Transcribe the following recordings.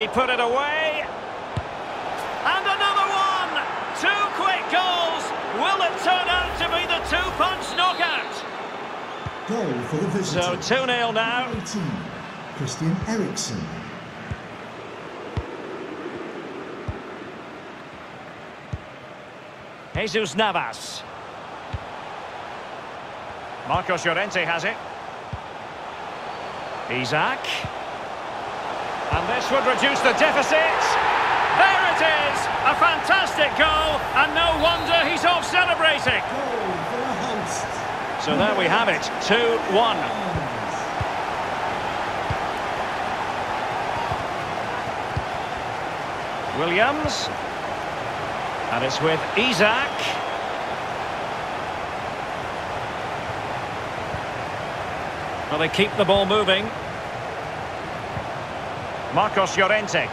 He put it away. And another one! Two quick goals! Will it turn out to be the two-punch knockout? Goal for the visitors. So 2-0 now. 18. Christian Eriksen. Jesus Navas. Marcos Llorente has it. Isak. And this would reduce the deficit. There it is! A fantastic goal, and no wonder he's off celebrating. So there we have it, 2-1. Williams. And it's with Isak. Well, they keep the ball moving. Marcos Llorente.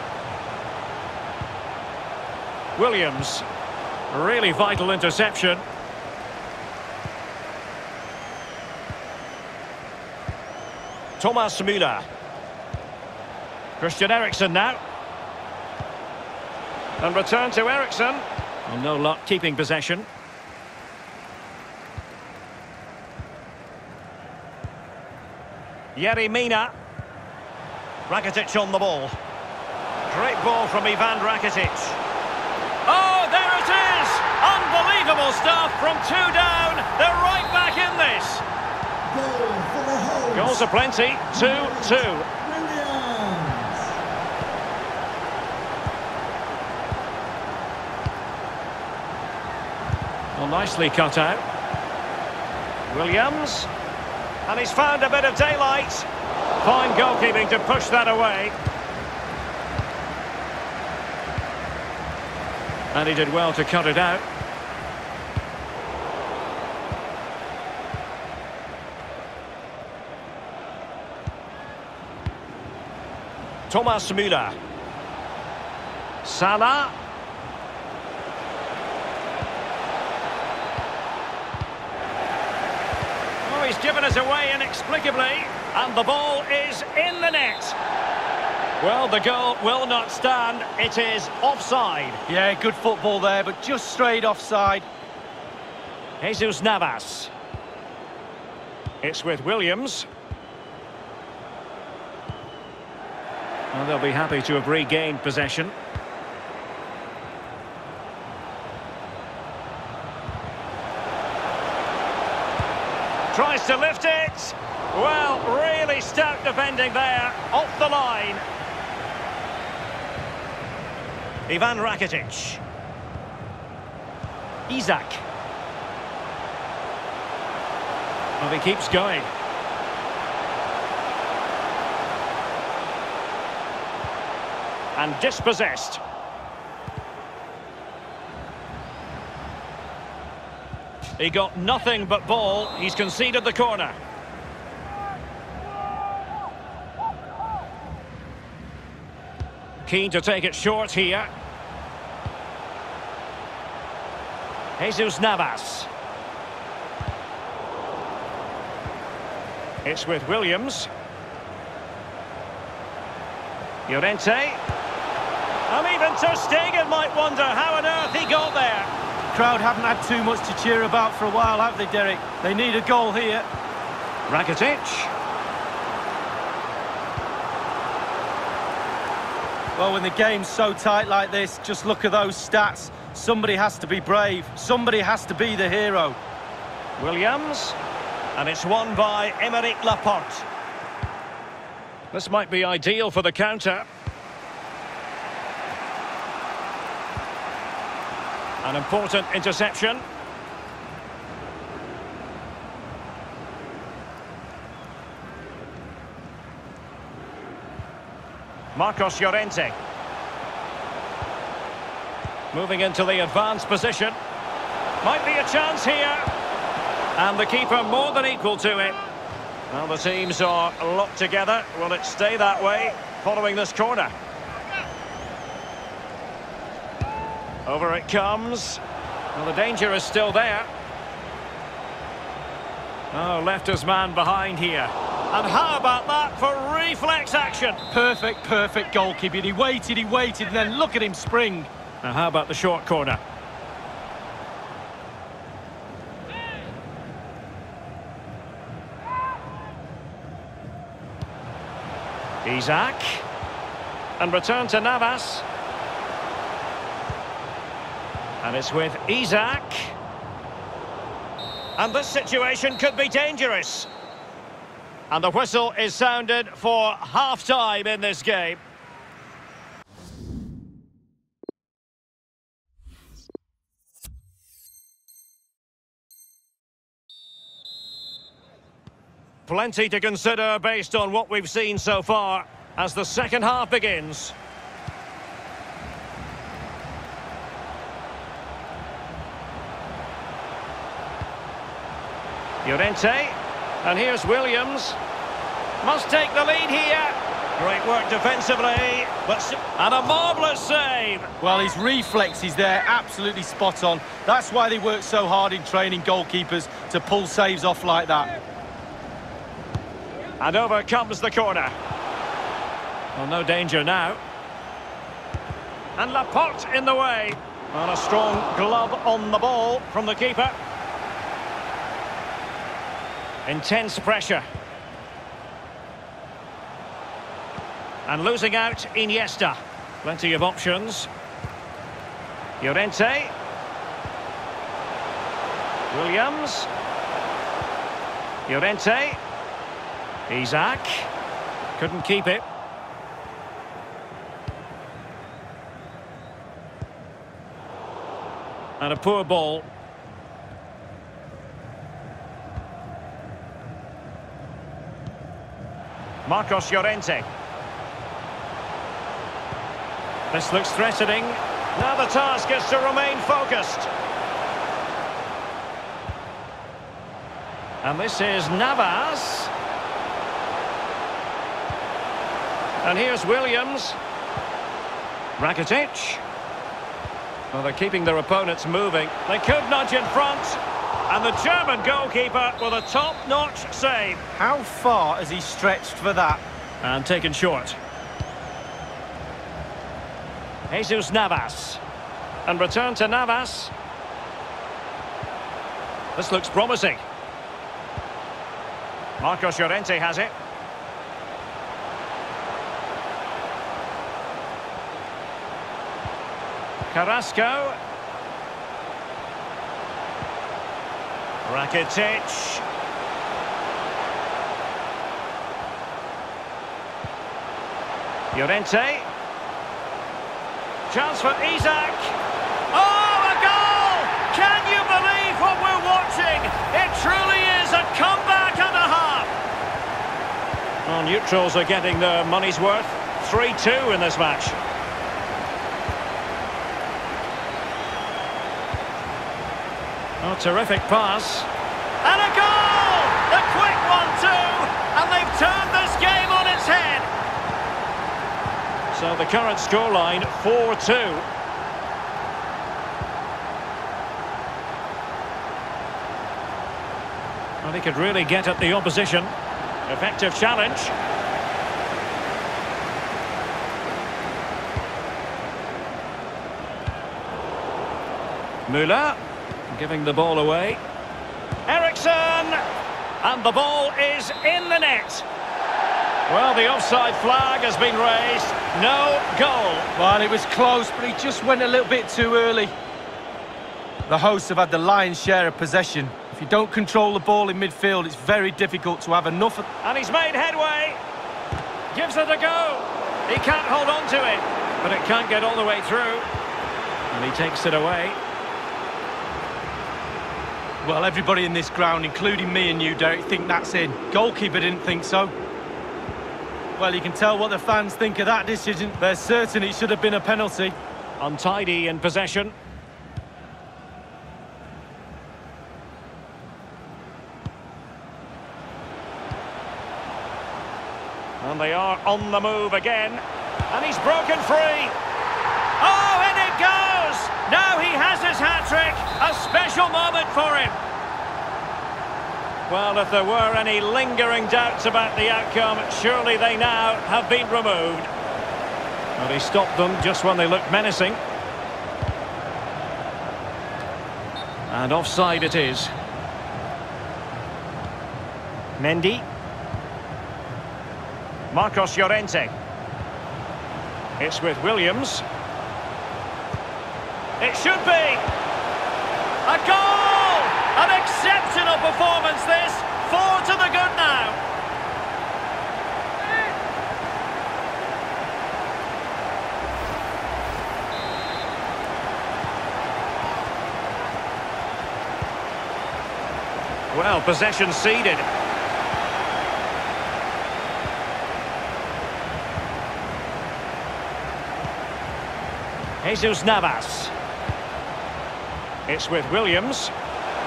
Williams. Really vital interception. Thomas Müller. Christian Eriksen now. And return to Eriksen. Well, no luck keeping possession. Yerry Mina. Rakitic on the ball. Great ball from Ivan Rakitic. Oh, there it is! Unbelievable stuff from two down. They're right back in this. Goal. Goals are plenty. 2-2. Williams. Well, nicely cut out. Williams. And he's found a bit of daylight. Fine goalkeeping to push that away. And he did well to cut it out. Thomas Müller. Salah. Given us away inexplicably. And the ball is in the net. Well, the goal will not stand. It is offside. Yeah, good football there, but just straight offside. Jesus Navas. It's with Williams. Well, they'll be happy to have regained possession. Tries to lift it. Well, really stout defending there. Off the line. Ivan Rakitic. Isak. Well, he keeps going. And dispossessed. He got nothing but ball. He's conceded the corner. Keen to take it short here. Jesus Navas. It's with Williams. Llorente. And even Ter Stegen might wonder how on earth he got there. Crowd haven't had too much to cheer about for a while, have they, Derek? They need a goal here. Rakitic. Well, when the game's so tight like this, just look at those stats. Somebody has to be brave. Somebody has to be the hero. Williams. And it's won by Aymeric Laporte. This might be ideal for the counter. An important interception. Marcos Llorente. Moving into the advanced position. Might be a chance here. And the keeper more than equal to it. Well, the teams are locked together. Will it stay that way following this corner? Over it comes. Well, the danger is still there. Oh, left his man behind here. And how about that for reflex action? Perfect, perfect goalkeeping. He waited, he waited, and then look at him spring. Now how about the short corner? Isak. And return to Navas. And it's with Isak. And this situation could be dangerous. And the whistle is sounded for half-time in this game. Plenty to consider based on what we've seen so far as the second half begins. Llorente, and here's Williams. Must take the lead here. Great work defensively, but and a marvellous save. Well, his reflexes there, absolutely spot on. That's why they work so hard in training goalkeepers to pull saves off like that. And over comes the corner. Well, no danger now. And Laporte in the way. And a strong glove on the ball from the keeper. Intense pressure. And losing out Iniesta. Plenty of options. Llorente. Williams. Llorente. Isak. Couldn't keep it. And a poor ball. Marcos Llorente. This looks threatening. Now the task is to remain focused. And this is Navas. And here's Williams. Rakitic. Well, they're keeping their opponents moving. They could nudge in front. And the German goalkeeper with a top-notch save. How far has he stretched for that? And taken short. Jesus Navas. And return to Navas. This looks promising. Marcos Llorente has it. Carrasco. Rakitic. Llorente. Chance for Isak. Oh, a goal! Can you believe what we're watching? It truly is a comeback and a half. Well, neutrals are getting their money's worth. 3-2 in this match. Terrific pass. And a goal! The quick one too! And they've turned this game on its head. So the current scoreline, 4-2. Well, he could really get at the opposition. Effective challenge. Müller giving the ball away. Eriksen! And the ball is in the net. Well, the offside flag has been raised. No goal. Well, it was close, but he just went a little bit too early. The hosts have had the lion's share of possession. If you don't control the ball in midfield, it's very difficult to have enough... And he's made headway. Gives it a go. He can't hold on to it, but it can't get all the way through. And he takes it away. Well, everybody in this ground, including me and you, Derek, think that's in. Goalkeeper didn't think so. Well, you can tell what the fans think of that decision. They're certain it should have been a penalty. Untidy in possession. And they are on the move again. And he's broken free. Oh, in it goes! Now he has his hat-trick. A special moment for him. Well, if there were any lingering doubts about the outcome, surely they now have been removed. Well, he stopped them just when they looked menacing. And offside it is. Mendy. Marcos Llorente. It's with Williams. It should be! A goal! An exceptional performance this! Four to the good now! Well, possession ceded. Jesus Navas. It's with Williams.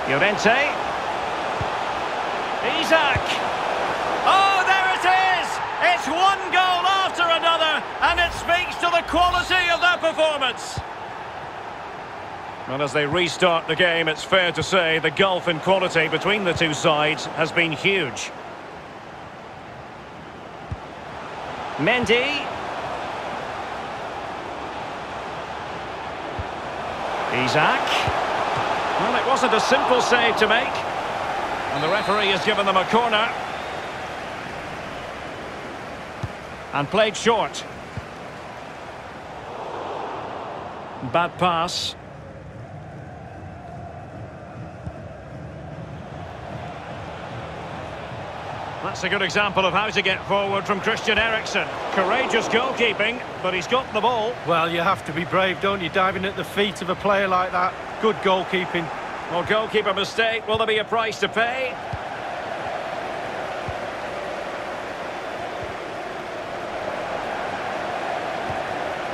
Llorente. Isak. Oh, there it is! It's one goal after another, and it speaks to the quality of their performance. And as they restart the game, it's fair to say the gulf in quality between the two sides has been huge. Mendy. Isak. Well, it wasn't a simple save to make. And the referee has given them a corner. And played short. Bad pass. That's a good example of how to get forward from Christian Eriksen. Courageous goalkeeping, but he's got the ball. Well, you have to be brave, don't you, diving at the feet of a player like that. Good goalkeeping. Well, goalkeeper mistake. Will there be a price to pay?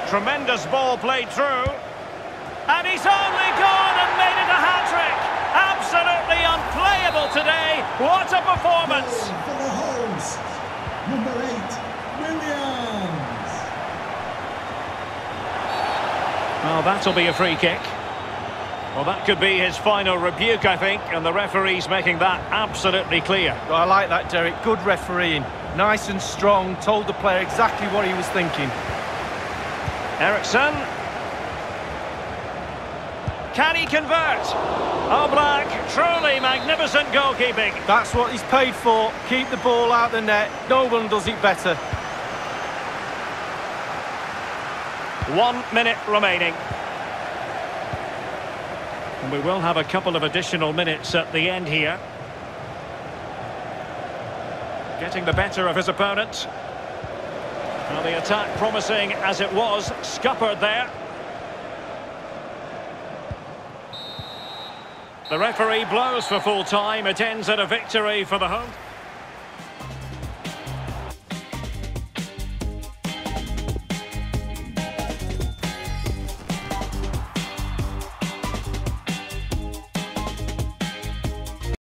Tremendous ball played through. And he's only gone and made it a hat-trick. Absolutely unplayable today. What a performance. For the host. Number eight, Williams. Well, that'll be a free kick. Well, that could be his final rebuke, I think, and the referee's making that absolutely clear. I like that, Derek. Good refereeing. Nice and strong. Told the player exactly what he was thinking. Eriksen. Can he convert? Oblak, truly magnificent goalkeeping. That's what he's paid for. Keep the ball out the net. No one does it better. One minute remaining. We will have a couple of additional minutes at the end here. Getting the better of his opponent. Well, the attack promising as it was, scuppered there. The referee blows for full time. It ends at a victory for the home.